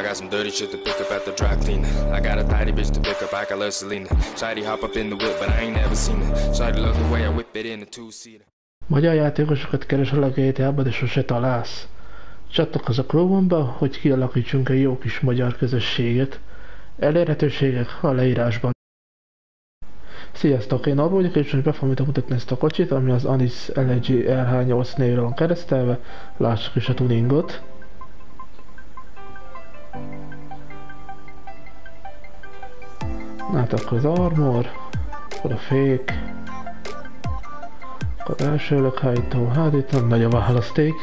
I got some dirty shit to pick up at the dry cleaner. I got a tidy bitch to pick up, I got love Selena. Shady hop up in the whip, but I ain't never seen her. Shady love the way I whip it in a two-seater. Magyar játékosokat keresel a GTA-ba, de sose találsz. Csatlakozz a Chrome-ba, hogy kialakítsunk egy jó kis magyar közösséget. Elérhetőségek a leírásban. Sziasztok, én Arba vagyok, és most be fogom mutatni ezt a kocsit, ami az Anis LG RH8 névre van keresztelve. Lássuk is a tuningot. Hát akkor az armor, akkor a fék, akkor az első lökhajtó, hát itt nem nagy a választék,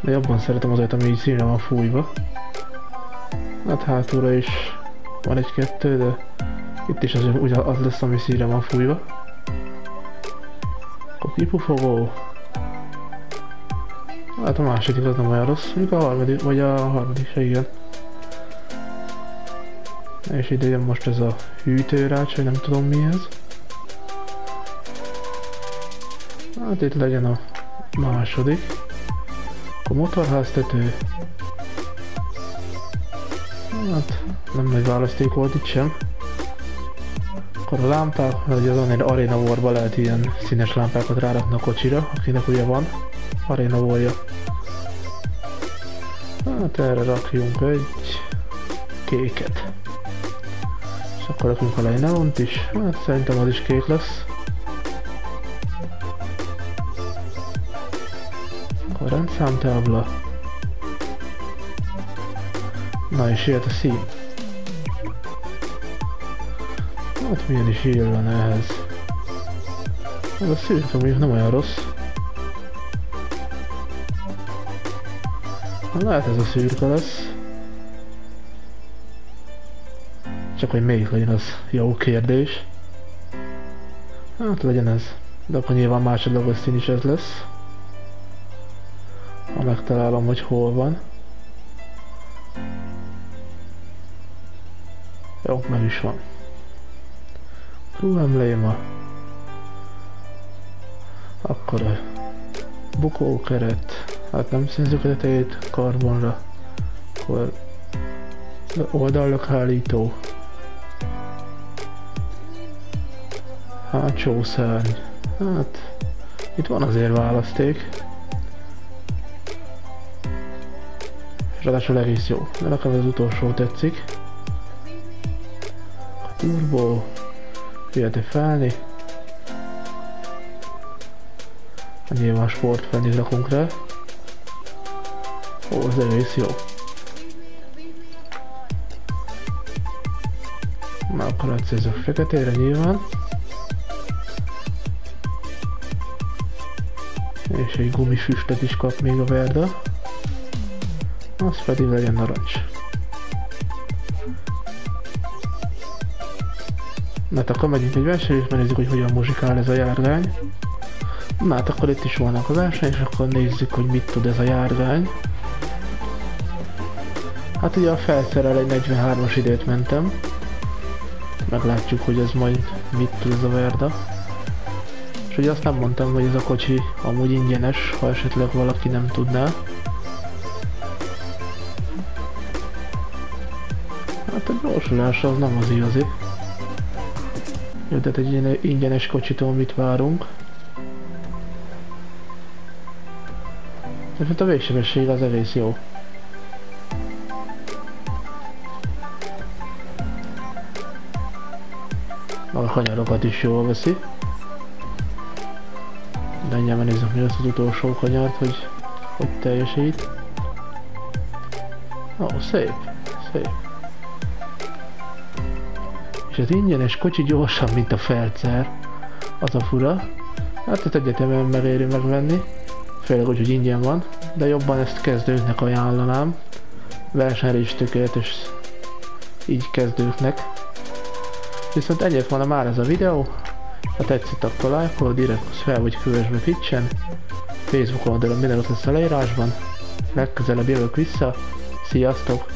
de jobban szeretem azért, ami így színe van fújva. Hát hátulra is van egy-kettő, de itt is ugye az lesz, ami színe van fújva. Akkor kipufogó. Hát a második az nem olyan rossz, mondjuk a harmadik, vagy a harmadik se igen. És ide jön most ez a hűtőrács, vagy nem tudom mi ez. Hát itt legyen a második. A motorháztető. Hát nem nagy választék volt itt sem. Akkor a lámpák, hogy az Arena war lehet ilyen színes lámpákat rárakni a kocsira, akinek ugye van Arena War-ja. Hát erre rakjunk egy kéket. Alá egy neont is. Hát szerintem az is kék lesz. Akkor rendszámtábla. Na és jött a szín. Hát milyen is illan ehhez. Ez a szürke mondjuk nem olyan rossz. Lehet ez a szürke lesz. Csak hogy melyik legyen az jó kérdés. Hát legyen ez. De akkor nyilván másodlagos szín is ez lesz. Ha megtalálom, hogy hol van. Jó, meg is van. Crew embléma. Akkor a bukókeret. Hát nem színzük tetejét karbonra. Akkor oldallökhálító. Hátsó szárny. Hát itt van azért választék. És ráadásul egész jó. Nekem az utolsó tetszik. A turbo. Figyelj felni. Nyilván sportfelnit rakunk rá. Ó, ez egész jó. Na, akkor átszézzük feketére nyilván. És egy gumifüstet is kap még a Verda. Az pedig legyen narancs. Na akkor megyünk egy versenyre, és megnézzük, hogy hogyan muzsikál ez a járgány. Na hát akkor itt is vannak a verseny, és akkor nézzük, hogy mit tud ez a járgány. Hát ugye a felszerel egy 43-as időt mentem. Meglátjuk, hogy ez majd mit tud ez a Verda. Ugye azt nem mondtam, hogy ez a kocsi amúgy ingyenes, ha esetleg valaki nem tudná. Hát a gyorsulás az nem az igazi. Jó, tehát egy ingyenes kocsitól mit várunk. És hát a végsebesség az egész jó. A kanyarokat is jól veszi. Mindjárt nézzük mi lesz az utolsó kanyart, hogy hogy teljesít. Ó, oh, szép, szép. És az ingyenes kocsi gyorsan, mint a felcer. Az a fura. Hát ezt egyetemen megéri megvenni. Főleg úgy, hogy ingyen van. De jobban ezt kezdőknek ajánlanám. Versenyre is tökéletes. Így kezdőknek. Viszont ennyi volna már ez a videó. Ha tetszett, akkor lájkolod, iratkozz fel, vagy kövess be Twitchen. Facebook oldalon minden ott lesz a leírásban. Legközelebb jövök vissza. Sziasztok!